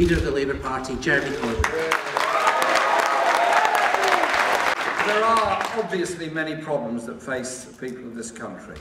leader of the Labour Party, Jeremy Corbyn. There are obviously many problems that face the people of this country.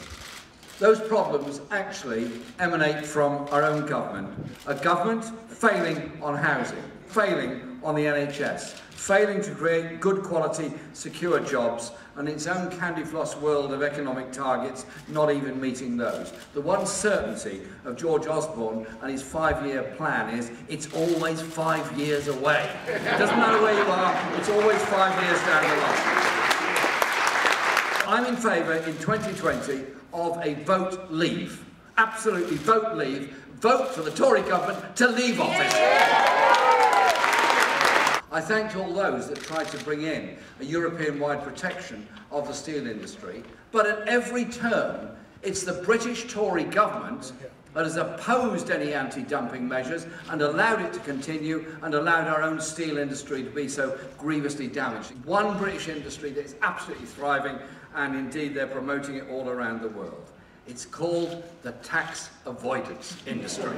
Those problems actually emanate from our own government. A government failing on housing, failing on the NHS, failing to create good quality, secure jobs, and its own candy floss world of economic targets not even meeting those. The one certainty of George Osborne and his five-year plan is it's always five years away. It doesn't matter where you are, it's always five years down the line. I'm in favour in 2020 of a vote leave. Absolutely vote leave. Vote for the Tory government to leave office. I thanked all those that tried to bring in a European-wide protection of the steel industry, but at every turn, it's the British Tory government that has opposed any anti-dumping measures and allowed it to continue and allowed our own steel industry to be so grievously damaged. One British industry that is absolutely thriving and indeed they're promoting it all around the world. It's called the tax avoidance industry.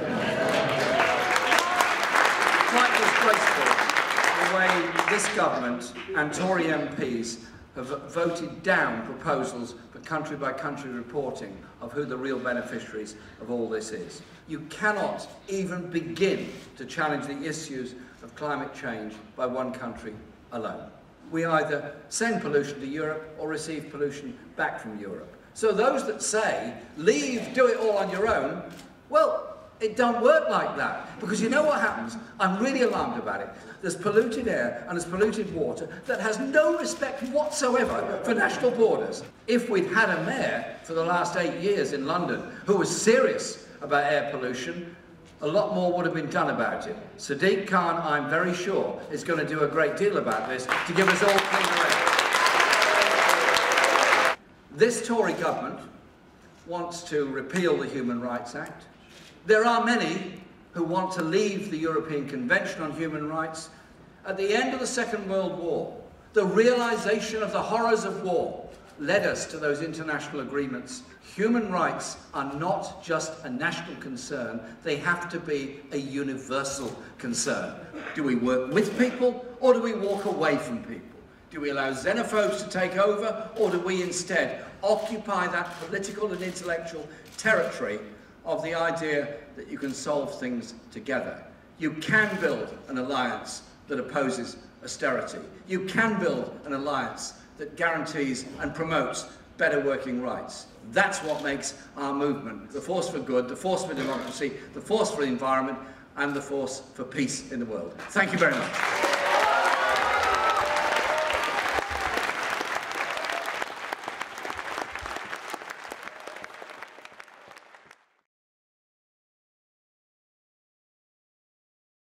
Way this government and Tory MPs have voted down proposals for country-by-country -country reporting of who the real beneficiaries of all this is. You cannot even begin to challenge the issues of climate change by one country alone. We either send pollution to Europe or receive pollution back from Europe. So those that say, leave, do it all on your own, well, it don't work like that. Because you know what happens? I'm really alarmed about it. There's polluted air and there's polluted water that has no respect whatsoever for national borders. If we'd had a mayor for the last eight years in London who was serious about air pollution, a lot more would have been done about it. Sadiq Khan, I'm very sure, is going to do a great deal about this to give us all cleaner air. This Tory government wants to repeal the Human Rights Act. There are many who want to leave the European Convention on Human Rights. At the end of the Second World War, the realization of the horrors of war led us to those international agreements. Human rights are not just a national concern, they have to be a universal concern. Do we work with people or do we walk away from people? Do we allow xenophobes to take over or do we instead occupy that political and intellectual territory of the idea that you can solve things together? You can build an alliance that opposes austerity. You can build an alliance that guarantees and promotes better working rights. That's what makes our movement the force for good, the force for democracy, the force for the environment, and the force for peace in the world. Thank you very much.